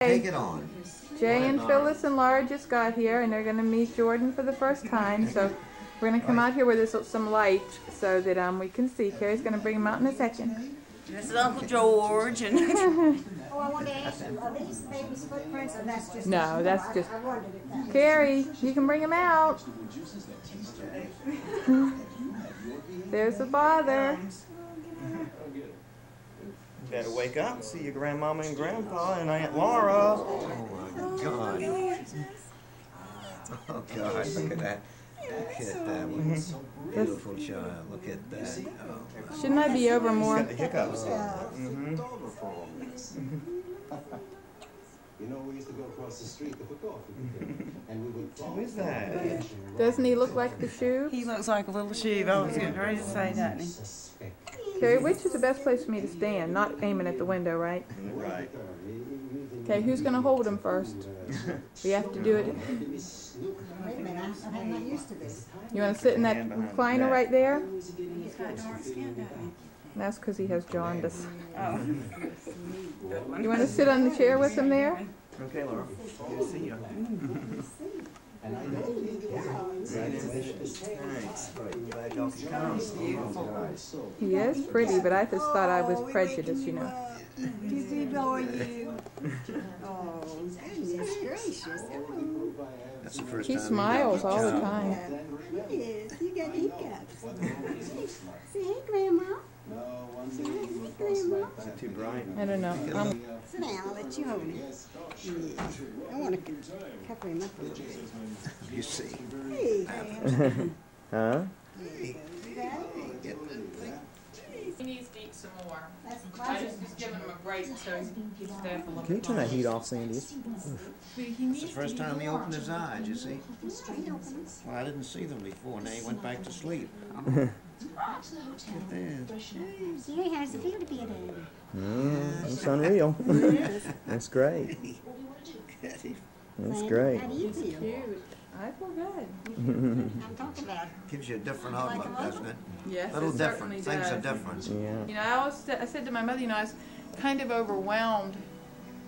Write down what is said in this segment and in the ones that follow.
Take it on. Jay and Phyllis and Laura just got here and they're going to meet Jordan for the first time. So we're going to come out here where there's some light so that um, we can see. Cary's going to bring them out in a second. This is Uncle George and Oh, I wanted to ask you, are these baby's footprints or that's just? No, that's I- just- I wondered if that. Cary, you can bring them out. There's the father. You better wake up and see your grandmama and grandpa and Aunt Laura. Oh my God. Oh God, look at that. Look at that one. Beautiful child. Look at that. Oh, Shouldn't I be over He's more? got the hiccups. Mm-hmm. You know, we used to go across the street to football and we would Who is that? Doesn't he look like the shoe? he looks like a little sheep. I was getting ready to say that. Doesn't? Cary, which is the best place for me to stand? Not aiming at the window, right? Right. Okay, who's going to hold him first? We have to do it. Wait a minute, I'm, I'm not used to this. You want to sit in that Hand behind the recliner back. right there? He's got dark skin, doesn't That's because he has jaundice. Oh. You want to sit on the chair with him there? Okay, Laura. Good to see you. Glad y'all could come. He is pretty, but I just thought I was oh, prejudiced, you know. Does he adore you? Oh, goodness gracious. That's the first He time. smiles all the child. time. yes, you got hiccups. Say, hey, Grandma. Say, hey, Grandma. Is too bright? I don't know. Um, Sit down, I'll let you hold him. Yeah. I want to cover him up a little bit. You see. Hey, Huh? He needs to eat some more. that's I classic. just was giving him a break so he could stay up a little Can you turn that heat off, Sandy? It's- It's the first time he opened his eyes, you see. Well, I didn't see them before, now he went back to sleep. Look at this. Cary, how does it feel to be a daddy? Mm, it's unreal. That's great. That's great. How do you feel? Cute. I feel good. I'm talking about Gives you a different outlook, doesn't it? Yes, Little it certainly different. Things are does. different. Yeah. You know, I always said, I said to my mother, you know, I was kind of overwhelmed.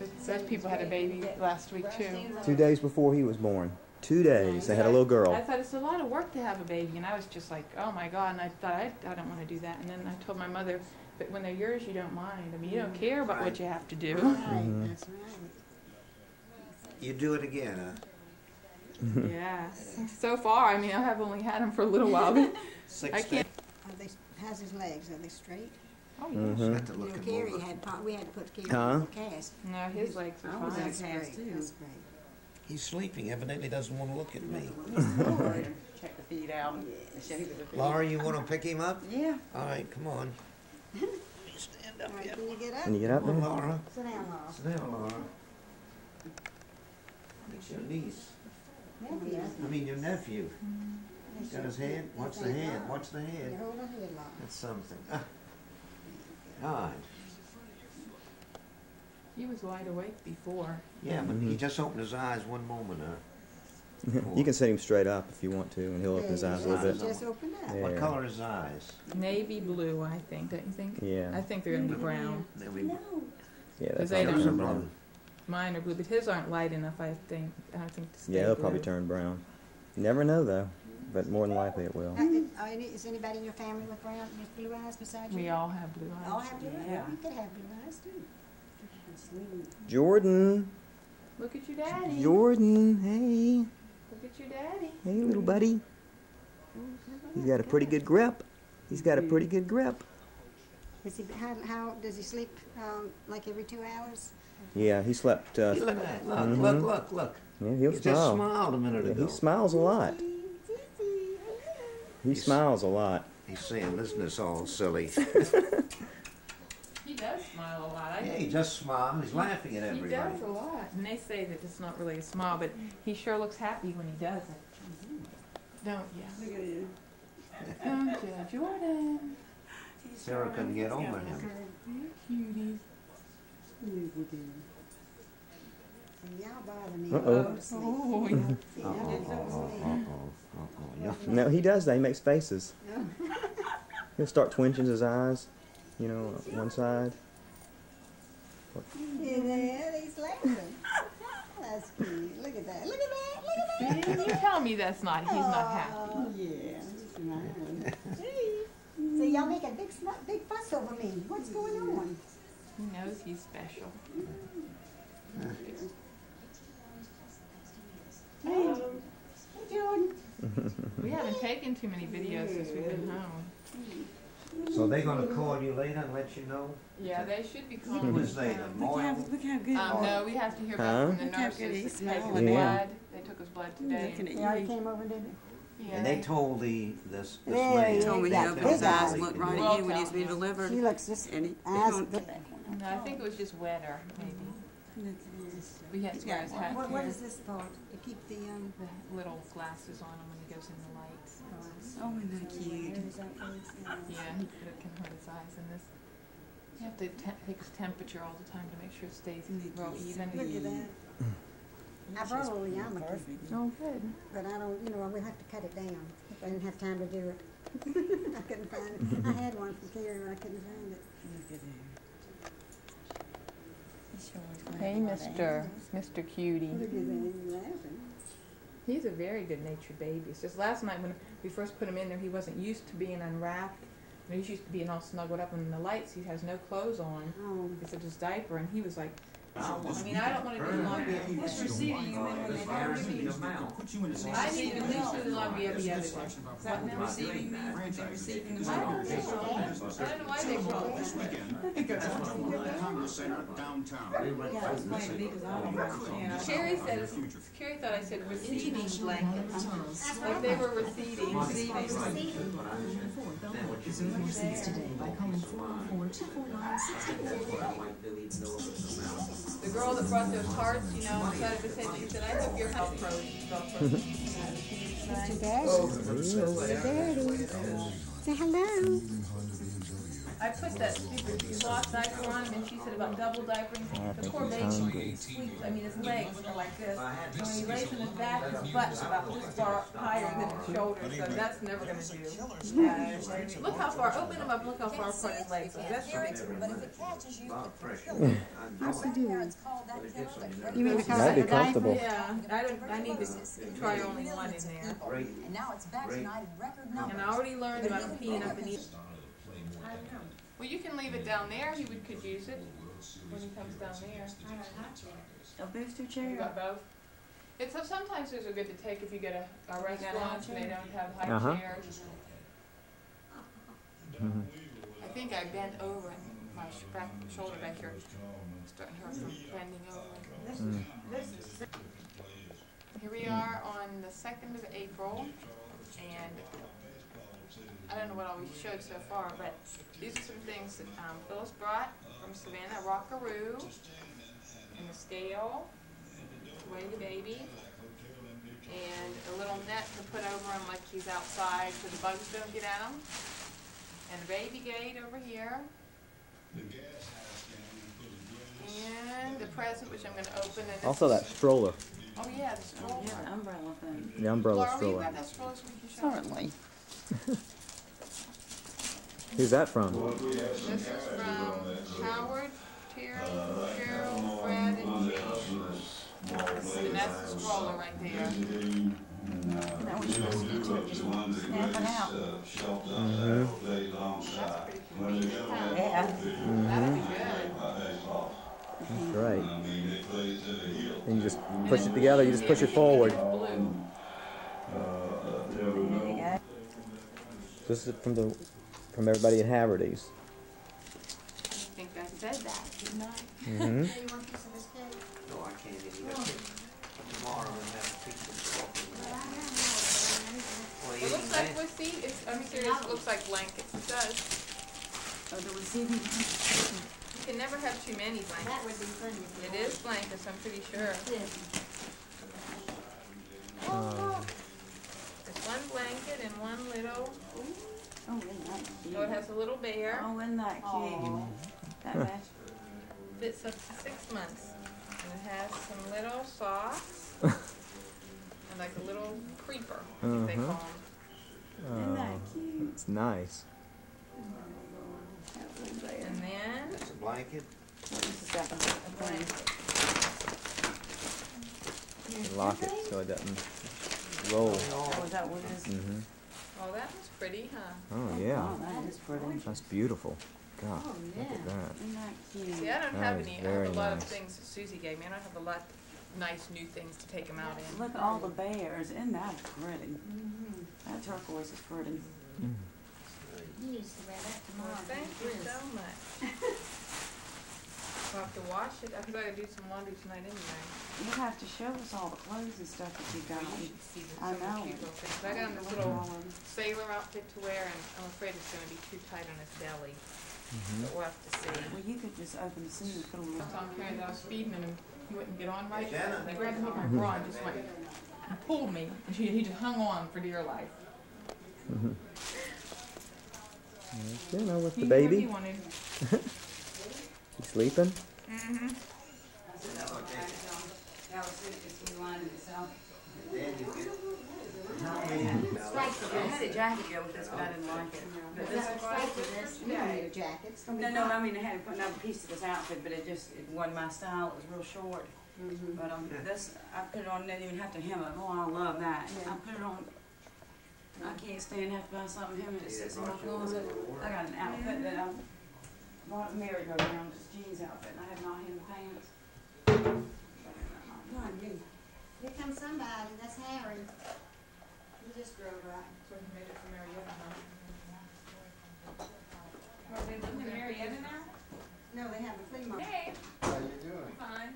that Those people had a baby last week too. Two days before he was born. Two days. They had a little girl. I girl. thought it's a lot of work to have a baby, and I was just like, oh my god. And I thought I, I don't want to do that. And then I told my mother, but when they're yours, you don't mind. I mean, you don't care about what you have to do. right. Mm-hmm. That's right. You do it again, huh? Yeah. So far, I mean, I have only had him for a little while, but Six I can't. Are they, how's his legs? Are they straight? Oh, yeah. Mhm. Got to You know, look him Cary over. had, pa- we had to put Cary Huh? in a cast. No, his legs are fine. that's great. That's great. He's sleeping, evidently doesn't want to look at me. Check the feet out. Show you the feet. Laura, you want to pick him up? Yeah. All right, come on. Stand up All right, here. can you get up? Can you get up Come on. Laura. Sit down, Laura. Sit down, Laura. It's your niece. Nephew. I mean, your nephew. Got his hand? Watch the hand. Watch the hand. head, That's something. Ah. God. He was wide awake before. Yeah, but he just opened his eyes one moment, huh? You can set him straight up if you want to, and he'll open his eyes a little bit. Just opened up. Yeah. What color are his eyes? Navy blue, I think. Don't you think? Yeah. I think they're gonna be brown. There Yeah, that's they how don't- it Those are turn blue. brown. Mine are blue, but his aren't light enough. I think. I don't think. To stay Yeah, they'll probably turn brown. You never know though, but more than likely it will. Oh, any- Is anybody in your family with brown, with blue eyes besides you? We all have blue eyes. All have blue eyes? Yeah. You could have blue eyes too. Jordan, Look at your daddy. Jordan, hey, Look at your daddy. hey, little buddy. He's got a pretty good grip. He's got a pretty good grip. Is he, how, how, does he sleep, um, like every two hours? Yeah, he slept. Uh, Hey, Look at that. Look, Mhm. look, look, look. yeah, he'll He just smiled a minute Yeah, ago. he smiles a lot. He He's- smiles a lot. He's saying, isn't this all silly? He does smile a lot. I Yeah, he just smiled. He's laughing at everybody. He does a lot. And they say that it's not really a smile, but he sure looks happy when he does it. Don't you? Don't you, Jordan? Sarah couldn't get over him. Uh-oh. No, he does that. He makes faces. He'll start twinging his eyes, you know, one side. Yeah, he's laughing. That's cute. Look at that. Look at that. Look at that. You tell me that's not. He's not happy. Me. What's going on? He knows he's special. Hey, hey, Jordan. We haven't taken too many videos since we've been home. So they're gonna call you later and let you know? Yeah, they should be calling. was they, the Look how, look how good. Um, no, we have to hear Huh? back from the Look nurses he's that take his. Yeah. blood. They took his blood today. Looking They already at you. came over, did Yeah, And they told the, this, this There man. he Told me he got opened big his eyes eyes. looked right Well at you when he was done. being delivered. She looks just, And he, eyes, he look- No, I think it was just wetter, maybe. We had to wear his hat what, what here. is this for? To keep the, um, The little glasses on him when he goes in the lights. Oh, isn't that cute? Is that for this? Yeah, he it can hurt his eyes and this. You have to te- take his temperature all the time to make sure it stays real even. Look at that. I brought all the yarmulke, Oh, good. but I don't, you know, we have to cut it down. I didn't have time to do it. I couldn't find it. I had one from Cary, but I couldn't find it. Hey, Mr. Mr. Cutie. Look at that, he's laughing. He's a very good natured baby. It's just last night when we first put him in there, he wasn't used to being unwrapped. You know, he's used to being all snuggled up in the lights. He has no clothes on Oh, except his diaper, and he was like, oh, I mean, I don't want to do laundry. What's receiving you when they Guarantee amount. put you in a I need to at least do the laundry every other day. What now? Receiving me, they receiving the I don't know why they call it This that. weekend, Congress Center downtown. Sherry said, it's- Sherry thought I said receiving blankets, like they were receding. The girl that brought those cards, you know, inside of his head, she said, I hope your health pros, Velcro. Mr. Daddy. Daddy. Say hello. I put that stupid cloth diaper on him, and she said about double diapering. The poor baby sleeps, I mean, his legs are like this. And when he lays in his back, his butt's about this far higher than his shoulders, so that's never gonna do. Uh, Look how far, open him up, look how far apart his legs are. That's ridiculous. But if it catches you, it'll kill you. What's he doing? That. You mean because That'd of be the comfortable. Yeah, I don't, I need to try only one in there. Great. And now it's back Great. tonight in record numbers. And. I already learned about peeing up and eating. Well, you can leave it down there, he would, could use it when he comes down there. A booster chair? You chair? got both? It's, so sometimes those are good to take if you get a, a restaurant and they don't have high Uh-huh. chairs. I think I bent over and my sh- back, shoulder back here starting to hurt from bending over. Here we are on the second of April, and I don't know what all we showed so far, but these are some things that um, Phyllis brought from Savannah, Rockaroo, and the scale, weigh the baby, and a little net to put over him like he's outside so the bugs don't get at him, and a baby gate over here, and the present which I'm going to open. And Also, that stroller, Oh yeah, the stroller. Yeah, the umbrella thing. the umbrella Laura, will you stroller. that stroller so we can show it? Certainly. Who's that from? This is from Howard, Terry, Cheryl, Fred, and James. And that's the stroller right there. Now we're supposed to get snapping out. Mm-hmm. That's pretty Yeah. Mm-hmm. That'd. That's right. And you just push it together, you just push it forward. Blue. This is from the, from everybody at Haverty's. I think I said that, didn't I? Mm-hmm. No, I can't eat it. Tomorrow and have a piece of coffee. Well, It looks can like, well, see, it's, I'm serious, it looks like blankets. It does. Oh, the receiving. You can never have too many blankets. It is blankets, I'm pretty sure. Uh, There's one blanket and one little, Oh, isn't that cute? oh, it has a little bear. Oh, isn't that cute? That match. fits up to six months. And it has some little socks and like a little creeper, I think they Uh-huh. call them. Isn't that uh, cute? it's nice. That little bear. And then That's a blanket. This has a blanket. Lock it so it doesn't roll. Oh, is that what it is? hmm Oh, that was pretty, huh? Oh yeah, Oh, that is pretty. that's beautiful. God, Oh, look at that. Isn't that cute? See, I don't That have any, I have a lot of things that Susie gave me, I don't have a lot of nice new things to take them out in. Look at all the bears. Isn't that pretty? Mhm. That turquoise is pretty. You used to wear that Well, tomorrow. thank you so much. I'll have to wash it, I could do some laundry tonight anyway. You have to show us all the clothes and stuff that you got. You should see I some know. cute little things. I got him this little all of 'em. sailor outfit to wear, and I'm afraid it's gonna be too tight on his belly, Mm-hmm. but we'll have to see. Well, you could just open the seam and put a I little. saw him carrying, I was feeding him, and he wouldn't get on right. Janet. He grabbed him over my bra and just went, and pulled me, and he, he just hung on for dear life. You know, with He the baby, he wanted. he's sleeping. Mm-hmm. I had a jacket go with this, but I didn't like it. But this, that straight to this? You don't need a jacket. It's gonna be no, no. I mean, I had to put another piece of this outfit, but it just, it wasn't my style. It was real short. Mhm. But um, this, I put it on, didn't even have to hem it. Oh, I love that. Yeah. I put it on. I can't stand have to buy something hem and it sits in my closet. I got an outfit that I bought at merry-go-round, this jeans outfit, and I have not hemmed pants. Come on. Here comes somebody. That's Harry. He just drove right. So he made it from Marietta, huh? Are they living in Marietta now? No, they have a flea market. Hey, How you doing? fine.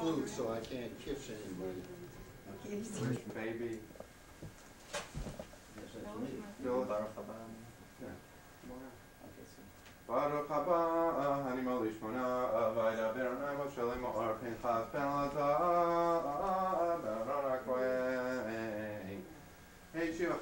flu, so I can't kiss anybody. Rich baby. Me. No. Baruch haba. Yeah. Baruch haba, animal lishmona, avayda beranai, what shall I mo pinchas penalata, beranak way. Hey, Shiva.